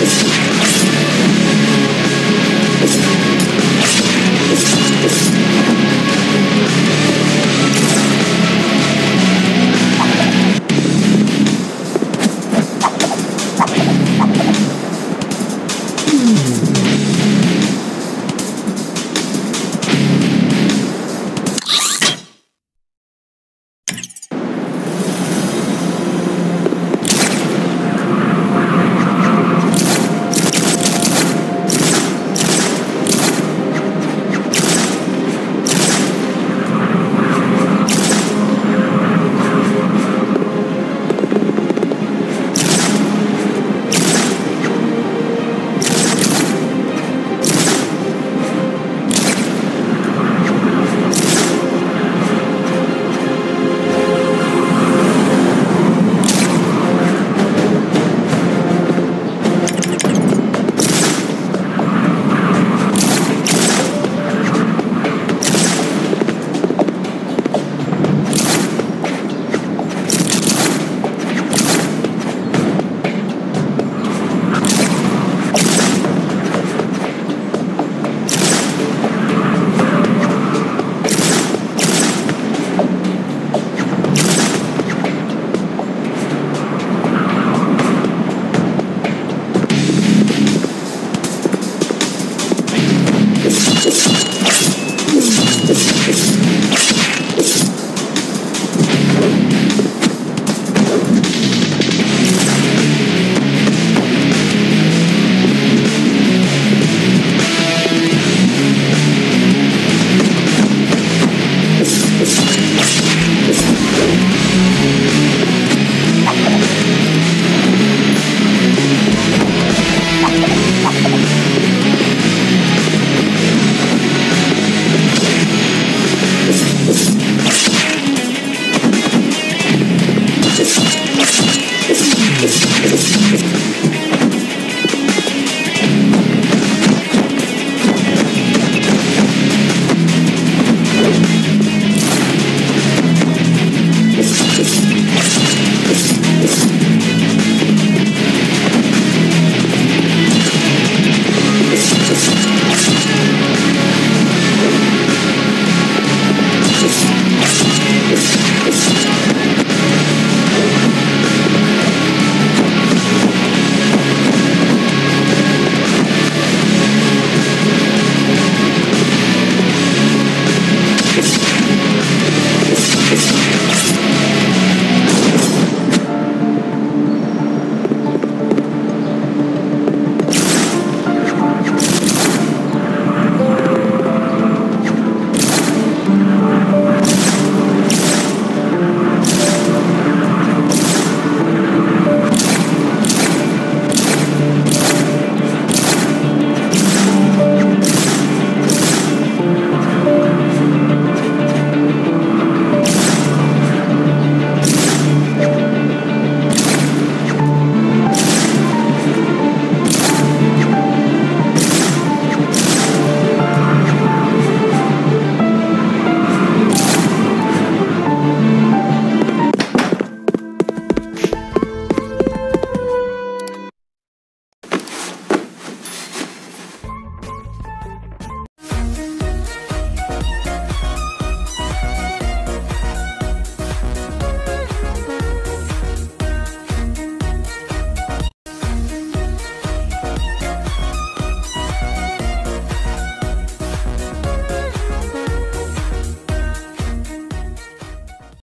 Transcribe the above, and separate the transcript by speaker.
Speaker 1: Peace.